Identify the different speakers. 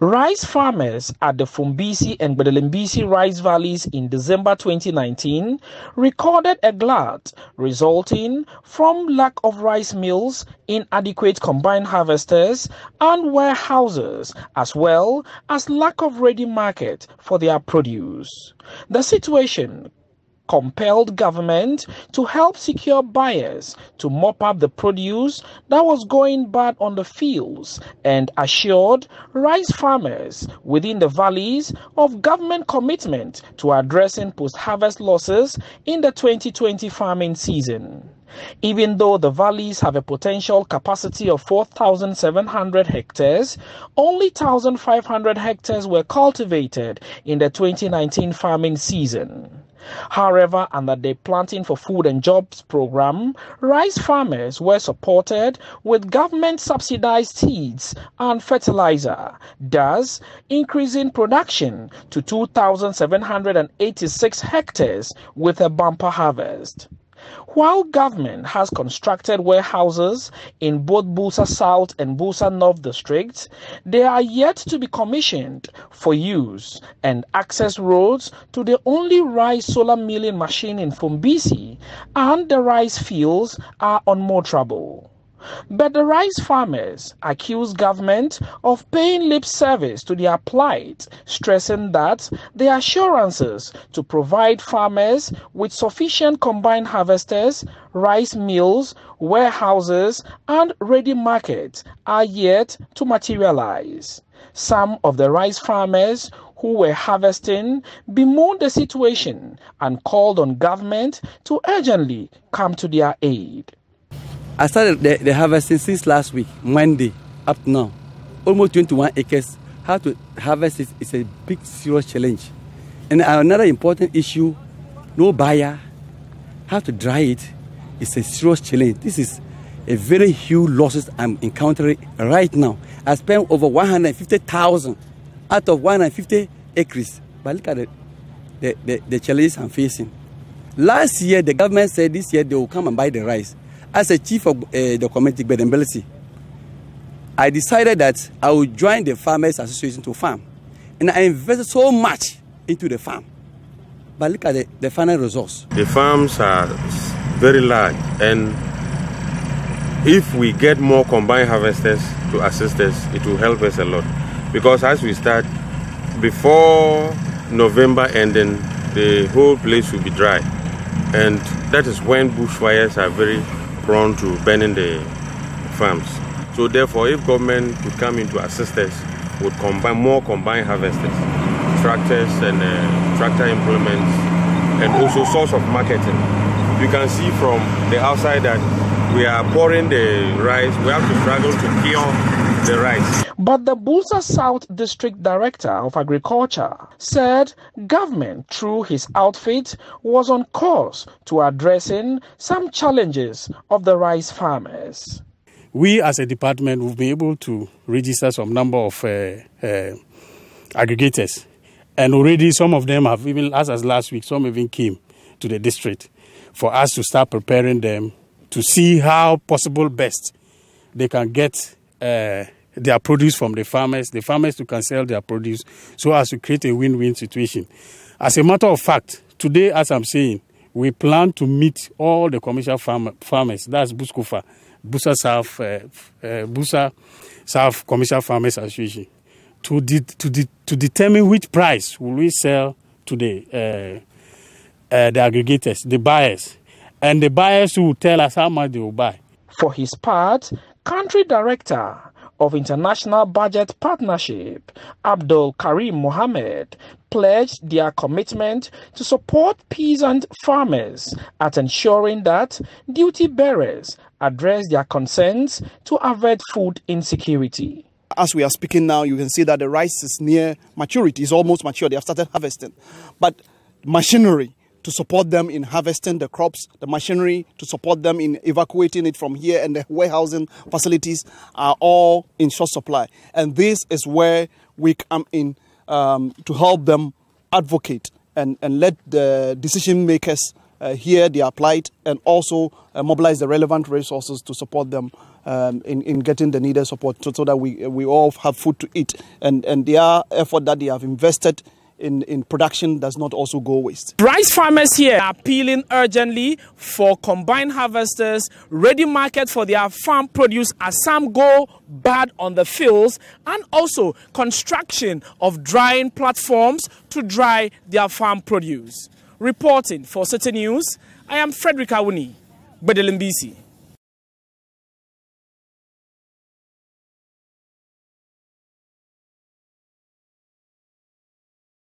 Speaker 1: Rice farmers at the Fumbisi and Gbedemblisi rice valleys in December 2019 recorded a glut resulting from lack of rice mills, inadequate combine harvesters and warehouses, as well as lack of ready market for their produce. The situation compelled government to help secure buyers to mop up the produce that was going bad on the fields and assured rice farmers within the valleys of government commitment to addressing post-harvest losses in the 2020 farming season. Even though the valleys have a potential capacity of 4,700 hectares, only 1,500 hectares were cultivated in the 2019 farming season. However, under the Planting for Food and Jobs program, rice farmers were supported with government subsidized seeds and fertilizer, thus increasing production to 2,786 hectares with a bumper harvest. While government has constructed warehouses in both Builsa South and Builsa North districts, they are yet to be commissioned for use, and access roads to the only rice solar milling machine in Fumbisi and the rice fields are unmotorable. But the rice farmers accuse government of paying lip service to their plight, stressing that the assurances to provide farmers with sufficient combine harvesters, rice mills, warehouses, and ready markets are yet to materialize. Some of the rice farmers who were harvesting bemoaned the situation and called on government to urgently come to their aid.
Speaker 2: I started the, the harvesting since last week, Monday, up now. Almost 21 acres. How to harvest it is a big, serious challenge. And another important issue, no buyer. How to dry it is a serious challenge. This is a very huge losses I'm encountering right now. I spent over 150,000 out of 150 acres. But look at the, the, the, the challenges I'm facing. Last year, the government said this year they will come and buy the rice as a chief of uh, the community Gbedemblisi, I decided that I would join the Farmers Association to farm. And I invested so much into the farm. But look at the, the final results.
Speaker 3: The farms are very large and if we get more combined harvesters to assist us, it will help us a lot. Because as we start, before November ending, the whole place will be dry. And that is when bushfires are very prone to burning the farms. So therefore, if government could come in to assist us with combine, more combined harvesters, tractors and uh, tractor implements, and also source of marketing, you can see from the outside that we are pouring the rice. We have to struggle to cure the rice.
Speaker 1: But the Builsa South District Director of Agriculture said government, through his outfit, was on course to addressing some challenges of the rice farmers.
Speaker 4: We, as a department, will be able to register some number of uh, uh, aggregators, and already some of them have even, as as last week, some even came to the district for us to start preparing them to see how possible best they can get. Uh, their produce from the farmers, the farmers to can sell their produce. So as to create a win-win situation. As a matter of fact, today, as I'm saying, we plan to meet all the commercial farm, farmers, that's Buskufa, Builsa South, uh, uh, Builsa South Commercial Farmers Association, to, de- to, de- to determine which price will we sell to the, uh, uh, the aggregators, the buyers, and the buyers will tell us how much they will buy.
Speaker 1: For his part, country director of International Budget Partnership, Abdul Karim Mohammed, pledged their commitment to support peasant farmers at ensuring that duty bearers address their concerns to avert food insecurity.
Speaker 5: As we are speaking now, you can see that the rice is near maturity, it's almost mature. They have started harvesting. But machinery to support them in harvesting the crops, the machinery to support them in evacuating it from here, and the warehousing facilities are all in short supply. And this is where we come in um, to help them advocate and, and let the decision makers uh, hear their plight and also uh, mobilize the relevant resources to support them um, in, in getting the needed support so, so that we, we all have food to eat. And, and their effort that they have invested in, in production does not also go waste.
Speaker 1: Rice farmers here are appealing urgently for combined harvesters, ready market for their farm produce as some go bad on the fields, and also construction of drying platforms to dry their farm produce. Reporting for Citi News, I am Frederick Awuni, Gbedemblisi.